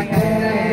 Yeah.